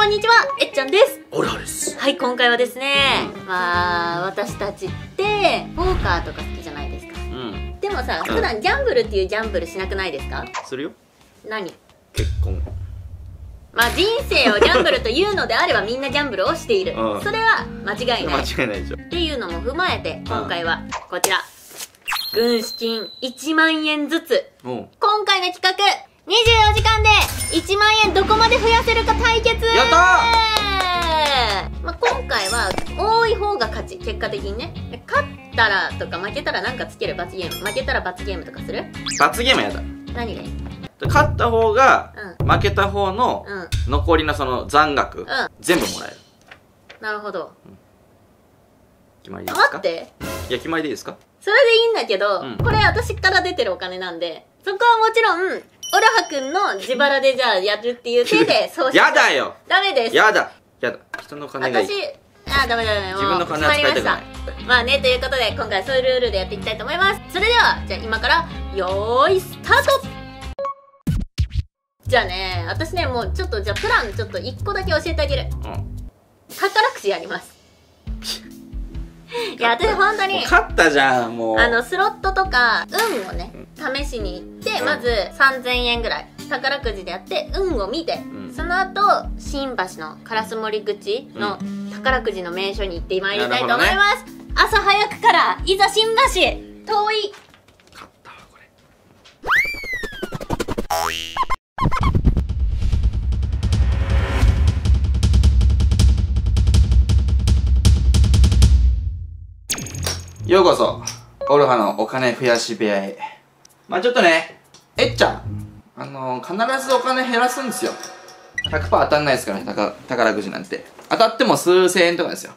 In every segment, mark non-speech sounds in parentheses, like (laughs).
こんにちはえっちゃんです。オラです。はい今回はですねまあ私たちってポーカーとか好きじゃないですか。うん。でもさうん普段ギャンブルっていうギャンブルしなくないですか？するよ。何？結婚。まあ人生をギャンブルというのであればみんなギャンブルをしている。うん。それは間違いない。間違いないでしょ。っていうのも踏まえて今回はこちら。軍資金1万円ずつ。も今回の企画24時間で1万円どこまで増やせるか対決。やったまあ、今回は多い方が勝ち。結果的にね。勝ったらとか負けたらなんかつける罰ゲーム。負けたら罰ゲームとかする？う罰ゲームやだ。何がいい？勝った方がう負けた方のうん。残りのその残額ん。全部もらえる。なるほど。決まりでいいですか？待って。いや決まりでいいですか？それでいいんだけど、うん。これ私から出てるお金なんでそこはもちろんオラハくんの自腹でじゃあやるっていう手で (laughs) そうしてやだよダメです。やだ。やだ。人の金がいい。私あダメダメもう自分の金は使いたくない。決まりまあねということで今回はそういうルールでやっていきたいと思います。それではじゃあ今からよーいスタート。じゃあね私ねもうちょっとじゃあプランちょっと1個だけ教えてあげる。うん。宝くじやります (laughs) いや私本当に勝ったじゃんもう。あのスロットとか運をね試しに行ってうん。まず3000円ぐらい宝くじでやって運を見て、ん。その後新橋の烏森口の宝くじの名所に行ってまいりたいと思います、朝早くからいざ新橋遠い。勝ったわこれようこそオルハのお金増やし部屋へ。まあちょっとねえっちゃん。あの必ずお金減らすんですよ。100%当たんないですからね宝くじなんて。当たっても数千円とかですよ。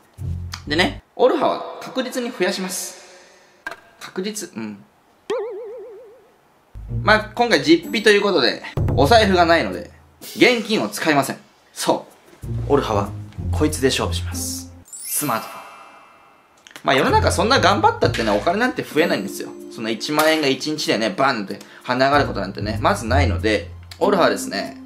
でねオルハは確実に増やします。確実。うん。まあ今回実費ということでお財布がないので現金を使いません。そう。オルハはこいつで勝負します。スマートフォン。まあ世の中そんな頑張ったってねお金なんて増えないんですよ。そんな1万円が1日でねバンって跳ね上がることなんてねまずないのでオルハはですね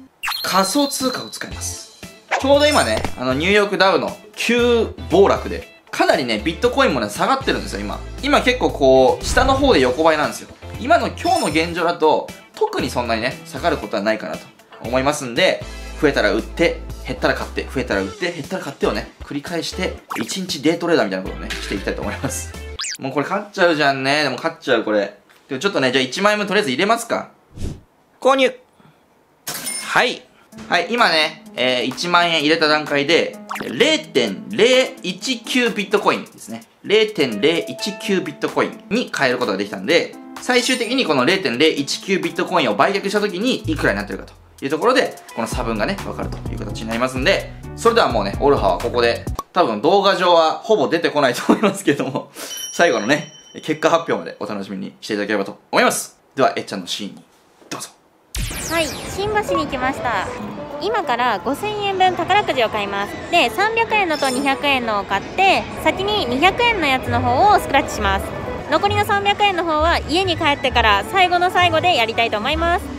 仮想通貨を使います。ちょうど今ねあのニューヨークダウの急暴落でかなりねビットコインもね下がってるんですよ今。今結構こう下の方で横ばいなんですよ。今の今日の現状だと特にそんなにね下がることはないかなと思いますんで増えたら売って減ったら買って増えたら売って減ったら買ってをね繰り返して1日デートレーダーみたいなことをねしていきたいと思います。(laughs) もうこれ買っちゃうじゃんね。でも買っちゃうこれ。でもちょっとねじゃあ1万円分とりあえず入れますか。購入。はい。はい今ね、えー1万円入れた段階で0.019ビットコインですね。0.019ビットコインに変えることができたんで最終的にこの0.019ビットコインを売却した時にいくらになってるかと。いうところでこの差分がね分かるという形になりますんでそれではもうねオルハはここで多分動画上はほぼ出てこないと思いますけれども (laughs) 最後のね結果発表までお楽しみにしていただければと思います。ではえっちゃんのシーンにどうぞ。はい新橋に来ました。今から5000円分宝くじを買います。で300円のと200円のを買って先に200円のやつの方をスクラッチします。残りの300円の方は家に帰ってから最後の最後でやりたいと思います。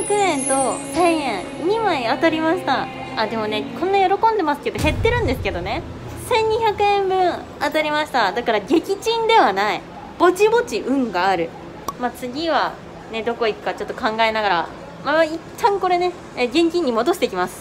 500円と1000円2枚当たりました。あでもねこんな喜んでますけど減ってるんですけどね。1200円分当たりました。だから撃沈ではない。ぼちぼち運がある。まあ次はねどこ行くかちょっと考えながら。まあ一旦これね現金に戻していきます。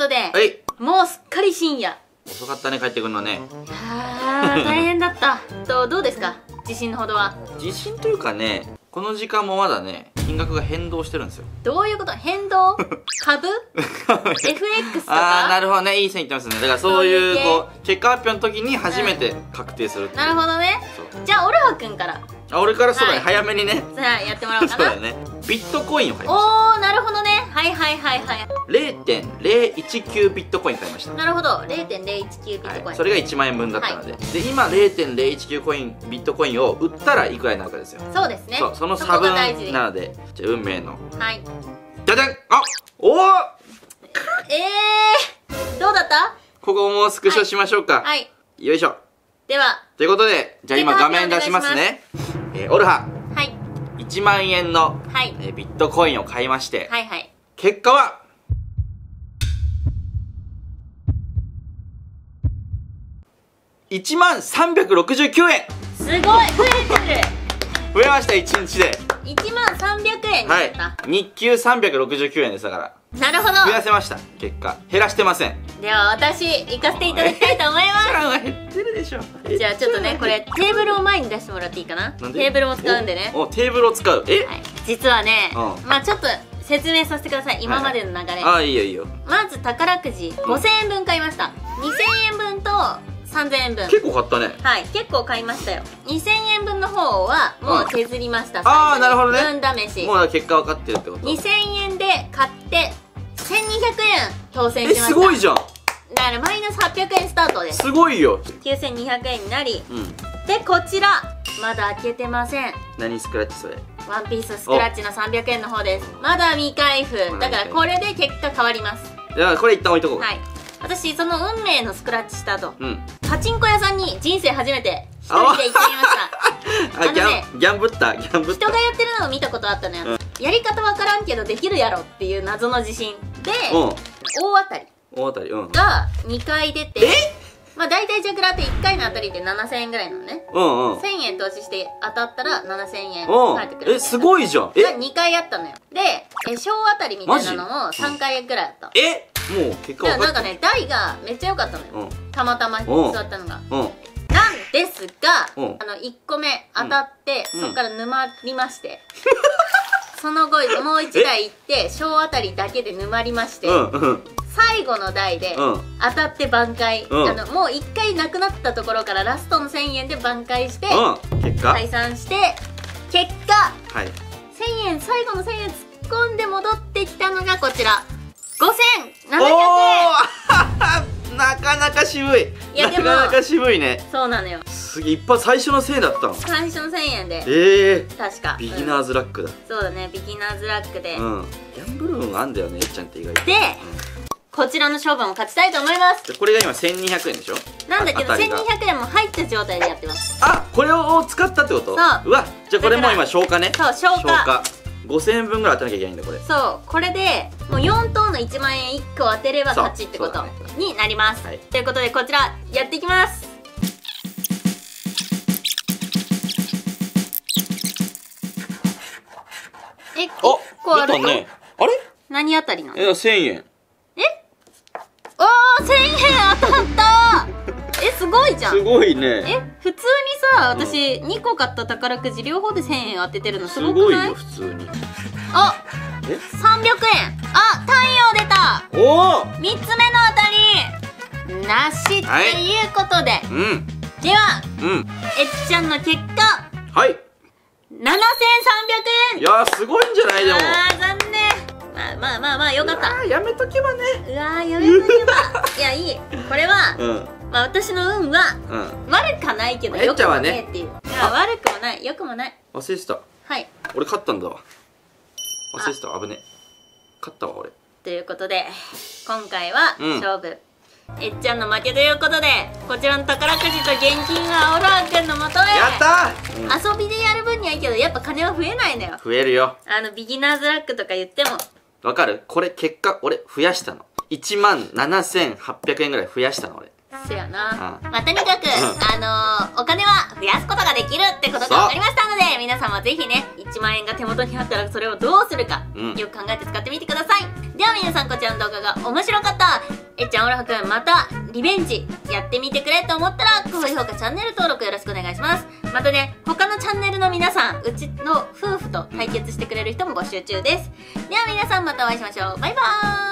ことではい。もうすっかり深夜。遅かったね帰ってくるのね。あー大変だった。(laughs) とどうですか？自信のほどは。地震というかねこの時間もまだね金額が変動してるんですよ。どういうこと？変動？(laughs) 株？(laughs) FX とああなかるほどね。いい線いってますね。だからそういうこう結果発表の時に初めて確定するなるほどね。じゃあオルハ君からあ俺からそうだね、はい。早めにね。さあやってもらおうかな。そうだよね。ビットコインを買いましおーなるほどね。はいはいはいはいた0.019ビットコイン買いました。なるほど。0.019ビットコイン、はい、それが1万円分だったので、で今0.019コインビットコインを売ったらいくらになるかですよ、そうですね。そうその差こ分なのでじゃあ運命の。はい。じゃじゃん。あおおえー、どうだった？ここもスクショしましょうか、はい。よいしょ。では。ということでじゃあ今画面出しますねえーオルハ。はい。1万円の、はい。えービットコインを買いまして、はいはい。結果は？1万369円。すごい！増えてる。増えました1日で。1万300円になはい。った、日給369円ですだから。なるほ増やどせました。結果減らしてませんでは私行かせていただきたいと思いまちゃんは減ってるでしょ。すじゃあちょっとねこれテーブルを前に出してもらっていいかな？テーブルも使うんでね。おおテーブルを使う。え、はい、実はね、うん。まあちょっと説明させてください。今までの流れ、ああいいよいいよ。まず宝くじ5000円分買いました。2000円分と3000円分。結構買ったね。はい結構買いましたよ。2000円分の方はもう削りました、んあーなるほどね。分試し。もう結果分かってるってこと。2000円で買って1200円当選えしました。すごいじゃんだからマイナス800円スタートです。すごいよ。9200円になりうん。でこちらまだ開けてません。何スクラッチそれ？ワンピーススクラッチの300円の方です。まだ未開封。だからこれで結果変わります。じゃあこれ一旦置いとこう。はい。私その運命のスクラッチした後うん。パチンコ屋さんに人生初めて一人で行ってみました。(laughs) あギあのねギャンブった？ギャンブった？人がやってるのを見たことあったのよ、やり方わからんけどできるやろっていう謎の自信。で、うん。大当たり大当たりうん。が2回出てまあ大体ジャグラーって1回の当たりで7000円ぐらいなのね。うんうん。1000円投資して当たったら7000円うん。返ってくるえすごいじゃん。え？が2回あったのよ。でえ小当たりみたいなのもマジ？3回ぐらいあった。え？もう結果だからなんかね台がめっちゃ良かったのよ。うん。たまたま座ったのが。うん。なんですが、うん。あの1個目当たって、うん。そこから沼りまして、(laughs) その後もう1台行って小当たりだけで沼りまして、うんうん最後の台で、うん。当たって挽回、うん。あのもう1回なくなったところからラストの1000円で挽回して、うん。結果。解散して結果。はい。1000円最後の1000円突っ込んで戻ってきたのがこちら。5700お円。お (laughs) なかなか渋い。いやでも。なかなか渋いね。そうなのよ。すげえ。一発最初のせいだったの。最初の1000円で。ええ確か。ビギナーズラックだ。そうだね。ビギナーズラックで、うん。ギャンブル運あんだよねえっちゃんって意外と。でこちらの勝負も勝ちたいと思います。でこれが今1200円でしょ？なんだけどあ当たりが。1200円も入った状態でやってます。あこれを使ったってこと？そう。わじゃあこれもう今消化ね。そう消化。5000円分ぐらい当てなきゃいけないんだこれ。そうこれでもう4等の1万円1個当てれば勝ちってことになります、はい。ということでこちらやっていきます。え1お個ある？と、出たねあれ？何あたりなの？え1000円おー1000円当たった。えすごいじゃん。すごいね。え普通にさ私2個買った宝くじ両方で1000円当ててるのすすごくない？普通に。あえ？300円。あ太陽出た。おお3つ目の当たり。なしっていうことで、うん。ではうん。えっちゃんの結果。はい。7300円。いやーすごいんじゃないでも。あー残念。まあまあまあまあよかった。やめとけばね。うわーやめとけばいやいい。これは、うん。まあ私の運はうん。悪くはないけどよくはねねっていう。いや悪くもない。よくもない。忘れてたはい。俺勝ったんだわ。忘れてたわ危ね勝ったわ俺。ということで今回はうん。勝負、えっちゃんの負けということでこちらの宝くじと現金はオロハくんのもとへ。やったー、遊びでやる分にはいいけどやっぱ金は増えないのよ。増えるよ。あのビギナーズラックとか言っても。わかる？これ結果俺増やしたの1万7800円ぐらい増やしたの俺。せやな、うん。まあとにかく、あのーお金は増やすことができるってことが分かりましたので皆さんもぜひね1万円が手元にあったらそれをどうするか、うん。よく考えて使ってみてください。では皆さんこちらの動画が面白かったえっちゃんおろはくんまたリベンジやってみてくれと思ったら高評価チャンネル登録よろしくお願いします。またね他のチャンネルの皆さんうちの夫婦と対決してくれる人も募集中ですでは皆さんまたお会いしましょうバイバーイ